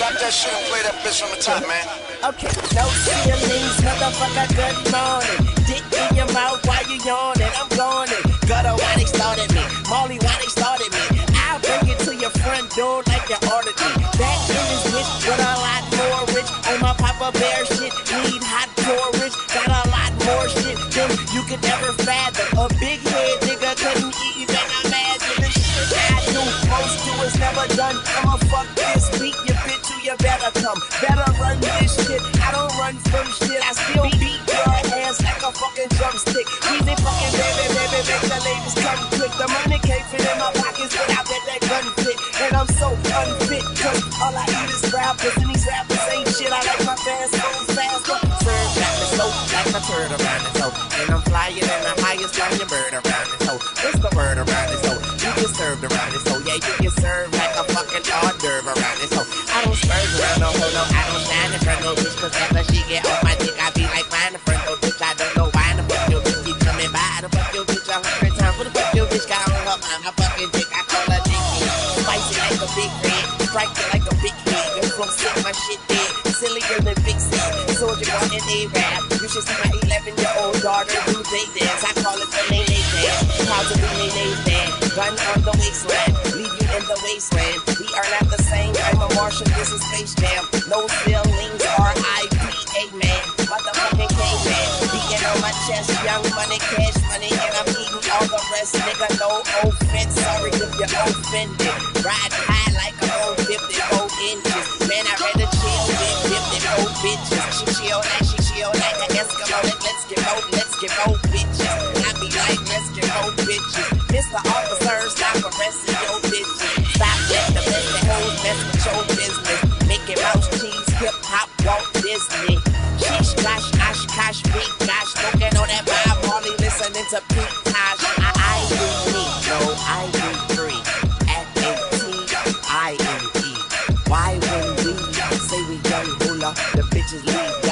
that shit and play that bitch from the top, man. Okay, no ceilings, motherfucker, good morning. Dick in your mouth while you yawning, I'm yawning. Gutter, why they started me? Molly, why they started me? I'll bring it to your front door like you ordered me. In this bitch with a lot more rich. On my Papa Bear shit, you better run this shit. I don't run from shit. I still beat your ass like a fucking drumstick. Easy fucking baby, baby, make the ladies come quick. The money can't fit in my pockets, but I bet that gun fit. And I'm so unfit, cause all I eat is rappers, and these rappers ain't shit. I like my fast food faster. Serve me slow, like my turd around it, so. And I'm flying in the highest flying bird around it, so. What's the word around it, so? You get served around it, so. Yeah, you get served like a fucking hors d'oeuvre around on her? Fucking dick, I call her dicky. Spicy like a big red, strike like a big head. Go from sick, my shit dead. Sillier than. Soulja Boy and they rap. You should see my 11 year old daughter do they dance. I call it the Nene dance. Be Nene's dance. Gun on the waistline, leave you in the wasteland. We are not the same. I'm a Martian, this is Space Jam. No feelings, R.I.P. man. Motherfucking caveman. Beating on my chest, young money, cash money, and I'm eating the rest. Nigga, no offense. Sorry if you're offended. Ride high like I'm on 54 inches. Man, I rather chill than 54 bitches. She chill like she chill like an Eskimo. Like, let's get more, let's get more bitches. I be like, let's get more bitches. Mr. Officer, stop arresting your bitches. Stop letting the best hoes mess with your business. Mickey Mouse cheese, hip hop, Walt Disney. Sheesh, gosh, osh, gosh, beat, gosh, smoking on that Bob Marley, listening to Pete know I am free. At I am E. Why when we say we young hula, the bitches leave.